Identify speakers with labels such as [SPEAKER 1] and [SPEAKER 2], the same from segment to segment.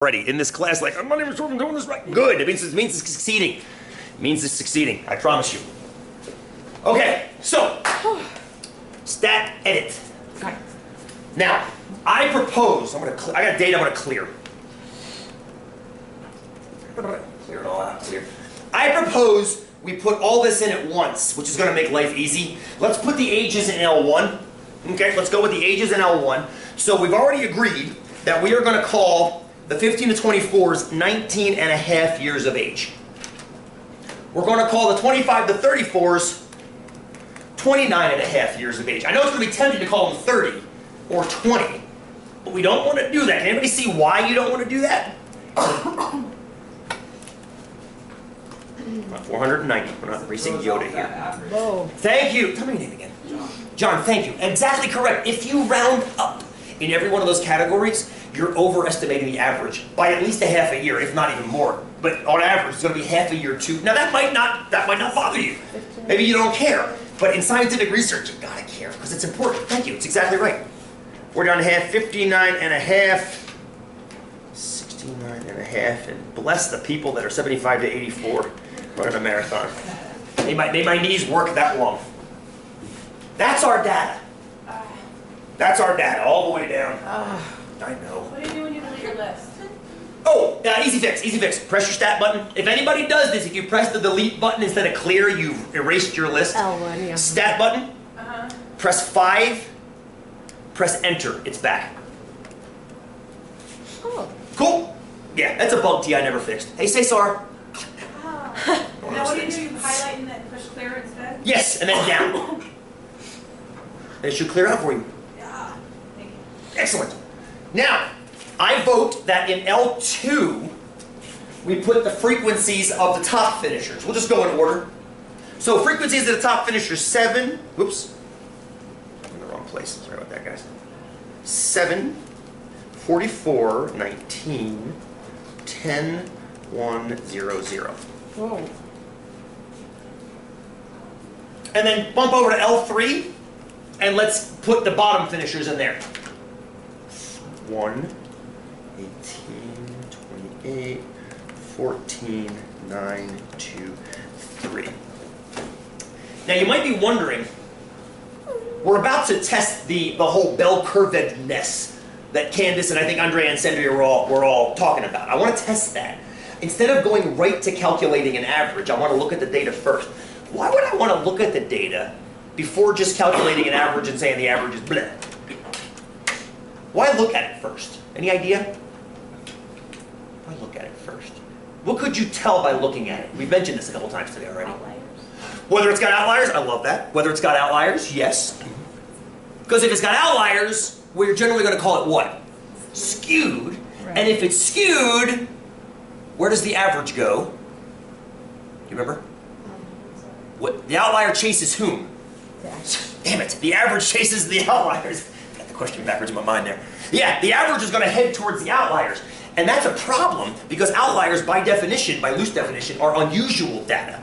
[SPEAKER 1] already in this class like, I'm not even sure if I'm doing this right. Good. It means, it means it's succeeding. It means it's succeeding. I promise you. Okay, so stat edit.
[SPEAKER 2] Okay.
[SPEAKER 1] Now, I propose, I'm gonna, I got data I'm gonna clear. Clear it all out, clear. I propose we put all this in at once, which is gonna make life easy. Let's put the ages in L1. Okay, let's go with the ages in L1. So we've already agreed that we are gonna call the 15 to 24s 19 and a half years of age. We're gonna call the 25 to 34s 29 and a half years of age. I know it's going to be tempting to call them 30 or 20, but we don't want to do that. Can anybody see why you don't want to do that? About 490. We're not racing Yoda here.
[SPEAKER 2] Whoa.
[SPEAKER 1] Thank you. Tell me your name again. John, thank you. Exactly correct. If you round up in every one of those categories, you're overestimating the average by at least a half a year, if not even more. But on average, it's going to be half a year too. Now that might not that might not bother you. Maybe you don't care. But in scientific research, you gotta care because it's important. Thank you. It's exactly right. 49 and a half, 59 and a half, 69 and a half, and bless the people that are 75 to 84 running a marathon. May my, may my knees work that long. That's our data. Ah. That's our data all the way down. Ah. I know.
[SPEAKER 3] What do you do when you delete your list?
[SPEAKER 1] Oh, uh, easy fix, easy fix. Press your stat button. If anybody does this, if you press the delete button instead of clear, you've erased your list.
[SPEAKER 2] L1, yeah.
[SPEAKER 1] Stat button,
[SPEAKER 3] Uh-huh.
[SPEAKER 1] press 5, press enter. It's back.
[SPEAKER 2] Oh.
[SPEAKER 1] Cool? Yeah, that's a bug T I never fixed. Hey, say sorry.
[SPEAKER 3] Ah. Now what do you
[SPEAKER 1] things.
[SPEAKER 3] do? You highlight and then push clear instead?
[SPEAKER 1] Yes, and then down. It should clear out for you.
[SPEAKER 3] Yeah. Thank you.
[SPEAKER 1] Excellent. Now, I vote that in L2, we put the frequencies of the top finishers. We'll just go in order. So frequencies of the top finishers, 7, whoops, I'm in the wrong place. Sorry about that, guys. 7, 44, 19, 10, 1, 0, 0.
[SPEAKER 2] Whoa.
[SPEAKER 1] And then bump over to L3, and let's put the bottom finishers in there. 1, 18, 28, 14, 9, 2, 3. Now you might be wondering, we're about to test the, the whole bell curvedness that Candace and I think Andre and Sandra were all, were all talking about. I want to test that. Instead of going right to calculating an average, I want to look at the data first. Why would I want to look at the data before just calculating an average and saying the average is bleh? Why look at it first? Any idea? Why look at it first? What could you tell by looking at it? We've mentioned this a couple times today already.
[SPEAKER 3] Outliers.
[SPEAKER 1] Whether it's got outliers, I love that. Whether it's got outliers, yes. Because if it's got outliers, we're generally going to call it what? Skewed.
[SPEAKER 2] Right.
[SPEAKER 1] And if it's skewed, where does the average go? You remember? What the outlier chases whom? Damn it! The average chases the outliers. Question backwards in my mind there. Yeah, the average is going to head towards the outliers, and that's a problem because outliers, by definition, by loose definition, are unusual data.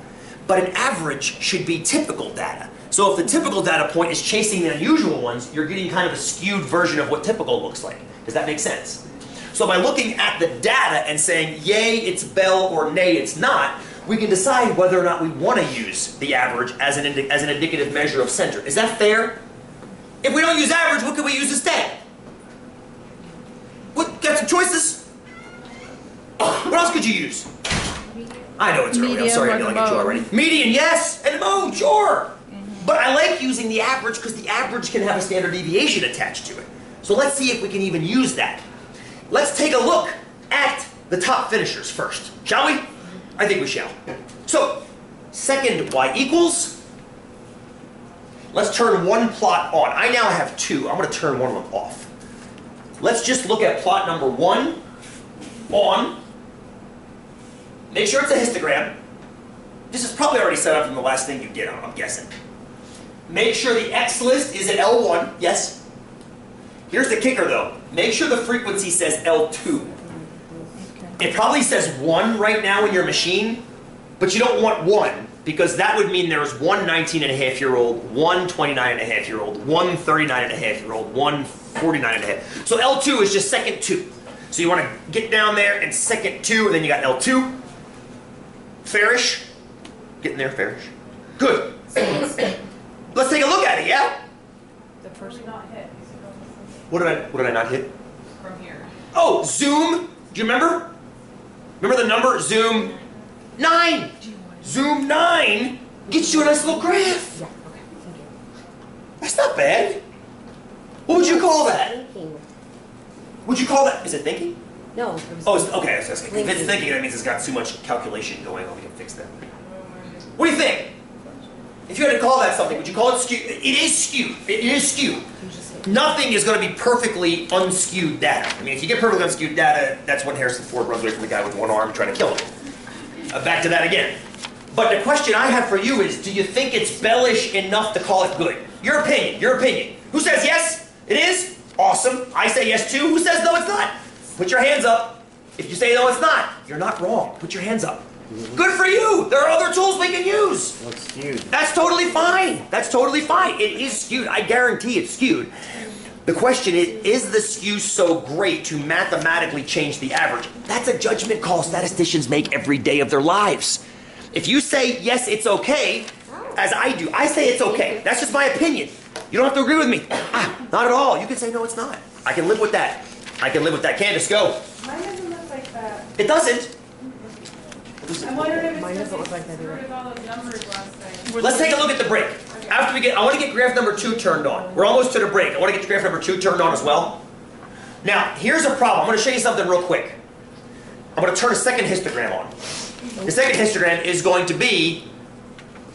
[SPEAKER 1] But an average should be typical data. So if the typical data point is chasing the unusual ones, you're getting kind of a skewed version of what typical looks like. Does that make sense? So by looking at the data and saying, yay, it's Bell, or nay, it's not, we can decide whether or not we want to use the average as an, as an indicative measure of center. Is that fair? If we don't use average, what can we use instead? What, got some choices? What else could you use? I know it's early. I'm sorry I'm yelling at you already. Median, yes, and mode, sure. But I like using the average because the average can have a standard deviation attached to it. So let's see if we can even use that. Let's take a look at the top finishers first, shall we? I think we shall. So, second y equals. Let's turn one plot on. I now have two. I'm going to turn one of them off. Let's just look at plot number one on. Make sure it's a histogram. This is probably already set up from the last thing you did, I'm guessing. Make sure the X list is at L1, yes. Here's the kicker though. Make sure the frequency says L2. It probably says 1 right now in your machine, but you don't want 1 because that would mean there's one 19 and a half year old, one 29 and a half year old, one 39 and a half year old, one 49 and a half. So L2 is just second 2. So you want to get down there and second two, and then you got L2. Fairish. Getting there, fairish. Good. Let's take a look at it, yeah?
[SPEAKER 2] The first
[SPEAKER 3] Probably not hit. Is it going to-
[SPEAKER 1] What did I what did I not hit?
[SPEAKER 3] From here.
[SPEAKER 1] Oh, zoom. Do you remember? Remember the number? Zoom nine. Zoom nine gets you a nice little graph.
[SPEAKER 2] Yeah, okay, thank you.
[SPEAKER 1] That's not bad. What would you call that?
[SPEAKER 2] Thinking.
[SPEAKER 1] Would you call that? Is it thinking?
[SPEAKER 2] No, it.
[SPEAKER 1] Oh, it's, okay. I was asking. If it's
[SPEAKER 2] Thinking.
[SPEAKER 1] that means it's got too much calculation going on. We can fix that. What do you think? If you had to call that something, would you call it skewed? It is skewed. It is skewed.
[SPEAKER 2] You just hit-
[SPEAKER 1] Nothing is going to be perfectly unskewed data. I mean, if you get perfectly unskewed data, that's when Harrison Ford runs away from the guy with one arm trying to kill him. Uh, back to that again. But the question I have for you is, do you think it's bellish enough to call it good? Your opinion, your opinion. Who says yes? It is? Awesome. I say yes too. Who says no, it's not? Put your hands up. If you say no, it's not. You're not wrong. Put your hands up. Good for you. There are other tools we can use.
[SPEAKER 4] Well, it's skewed.
[SPEAKER 1] That's totally fine. That's totally fine. It is skewed. I guarantee it's skewed. The question is, is the skew so great to mathematically change the average? That's a judgment call statisticians make every day of their lives. If you say, yes, it's okay, as I do, I say it's okay. That's just my opinion. You don't have to agree with me. Ah, not at all. You can say, no, it's not. I can live with that. I can live with that. Candace, go.
[SPEAKER 3] Mine doesn't look like that.
[SPEAKER 1] It doesn't.
[SPEAKER 3] I'm wondering if
[SPEAKER 2] Mine
[SPEAKER 3] it's
[SPEAKER 2] doesn't look like that either.
[SPEAKER 3] with all those numbers last time.
[SPEAKER 1] Let's take a look at the break. After we get, I want to get graph number two turned on. We're almost to the break. I want to get graph number two turned on as well. Now, here's a problem. I'm going to show you something real quick. I'm going to turn a second histogram on. The second histogram is going to be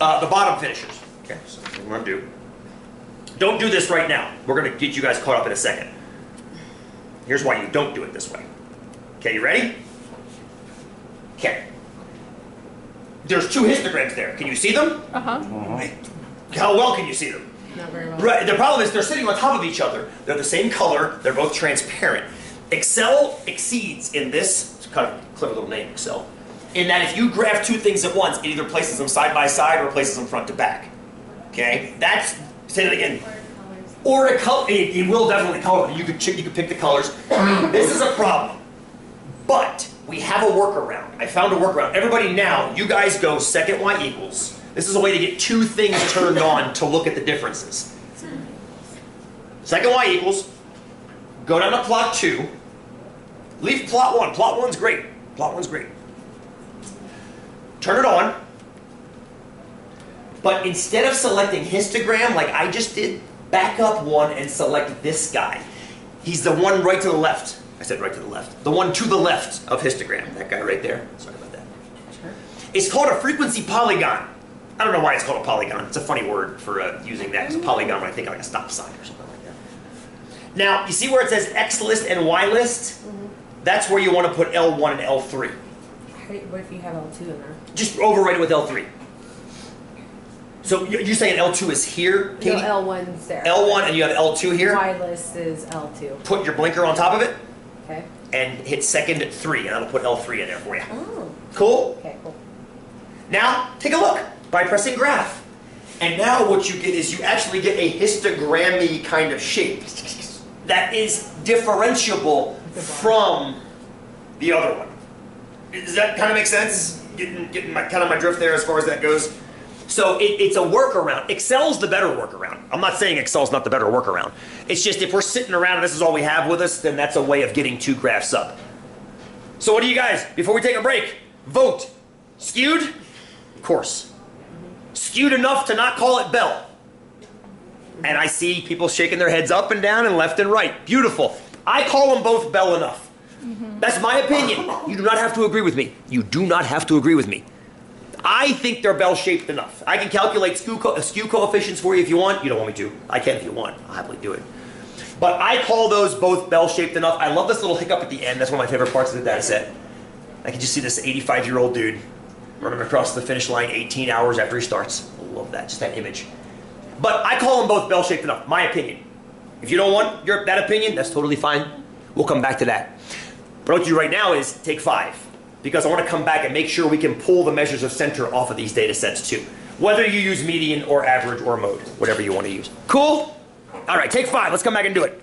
[SPEAKER 1] uh, the bottom finishers. Okay, so what we're going to do. Don't do this right now. We're going to get you guys caught up in a second. Here's why you don't do it this way. Okay, you ready? Okay. There's two histograms there. Can you see them?
[SPEAKER 2] Uh-huh.
[SPEAKER 1] How well can you see them?
[SPEAKER 2] Not very well.
[SPEAKER 1] Right. The problem is they're sitting on top of each other. They're the same color. They're both transparent. Excel exceeds in this. It's kind of a clever little name, Excel. In that if you graph two things at once, it either places them side by side or places them front to back. Okay. That's say that again. Or a color. It, it will definitely color. them. You could you could pick the colors. this is a problem. But we have a workaround. I found a workaround. Everybody now, you guys go second y equals. This is a way to get two things turned on to look at the differences. Second y equals. Go down to plot two. Leave plot one. Plot one's great. Plot one's great. Turn it on. But instead of selecting histogram like I just did, back up one and select this guy. He's the one right to the left. I said right to the left. The one to the left of histogram. That guy right there. Sorry about that.
[SPEAKER 2] Sure.
[SPEAKER 1] It's called a frequency polygon. I don't know why it's called a polygon. It's a funny word for uh, using that. It's a polygon when I think of like a stop sign or something like that. Now, you see where it says X list and Y list? Mm -hmm. That's where you want to put L1 and L3.
[SPEAKER 2] How do you- What if you have L2 in there?
[SPEAKER 1] Just overwrite it with L3. So you- you're saying L2 is here,
[SPEAKER 2] No,
[SPEAKER 1] Katie?
[SPEAKER 2] L1's there.
[SPEAKER 1] L1 and you have L2 here?
[SPEAKER 2] My list is L2.
[SPEAKER 1] Put your blinker on top of it
[SPEAKER 2] Okay.
[SPEAKER 1] and hit second at 3, and that'll put L3 in there for you.
[SPEAKER 2] Oh,
[SPEAKER 1] Cool?
[SPEAKER 2] okay, cool.
[SPEAKER 1] Now, take a look by pressing graph. And now what you get is you actually get a histogrammy kind of shape that is differentiable from the other one. Does that kind of make sense? Getting, getting my, kind of my drift there as far as that goes. So it, it's a workaround. Excel's the better workaround. I'm not saying Excel's not the better workaround. It's just if we're sitting around and this is all we have with us, then that's a way of getting two graphs up. So what do you guys, before we take a break, vote. Skewed? Of course. Skewed enough to not call it Bell. And I see people shaking their heads up and down and left and right. Beautiful. I call them both Bell enough. That's my opinion. You do not have to agree with me. You do not have to agree with me. I think they're bell shaped enough. I can calculate skew, co- skew coefficients for you if you want. You don't want me to. I can if you want. I'll happily do it. But I call those both bell shaped enough. I love this little hiccup at the end. That's one of my favorite parts of the data set. I can just see this 85 year old dude running across the finish line 18 hours after he starts. I love that, just that image. But I call them both bell shaped enough, my opinion. If you don't want your, that opinion, that's totally fine. We'll come back to that. What you do right now is take five, because I want to come back and make sure we can pull the measures of center off of these data sets too. Whether you use median or average or mode, whatever you want to use. Cool? All right, take five. Let's come back and do it.